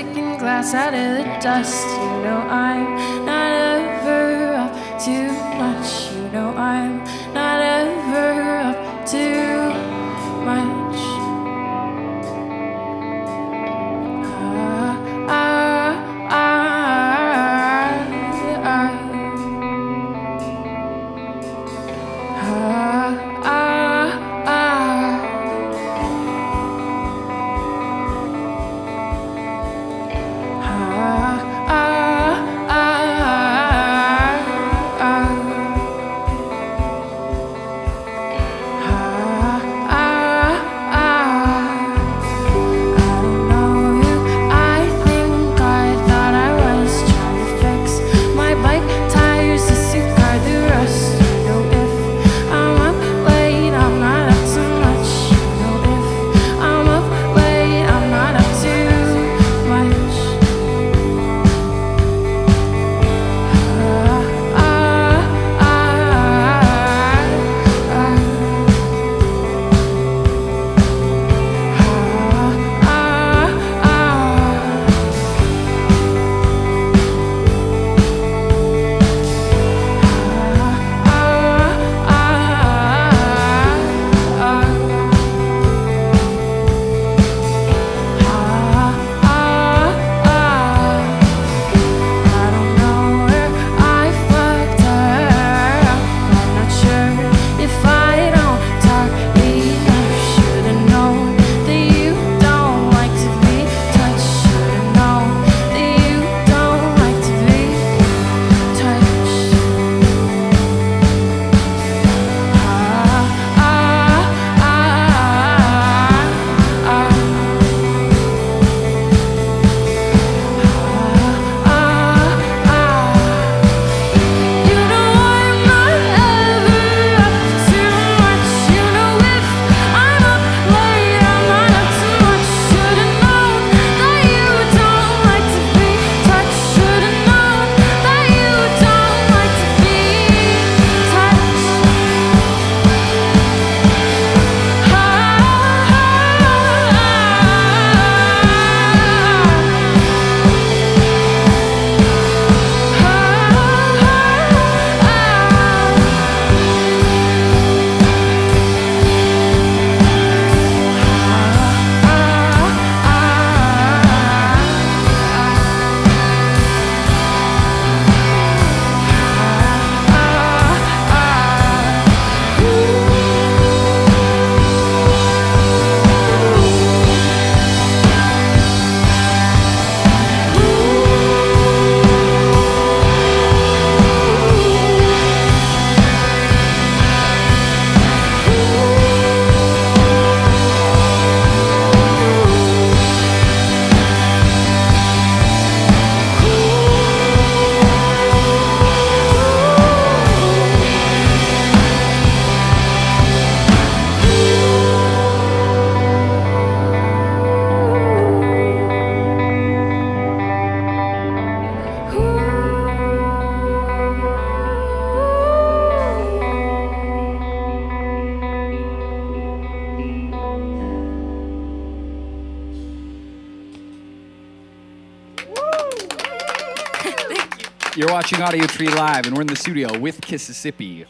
sticking glass out of the dust. You know I'm not ever up to. You're watching Audiotree Live, and we're in the studio with Kississippi.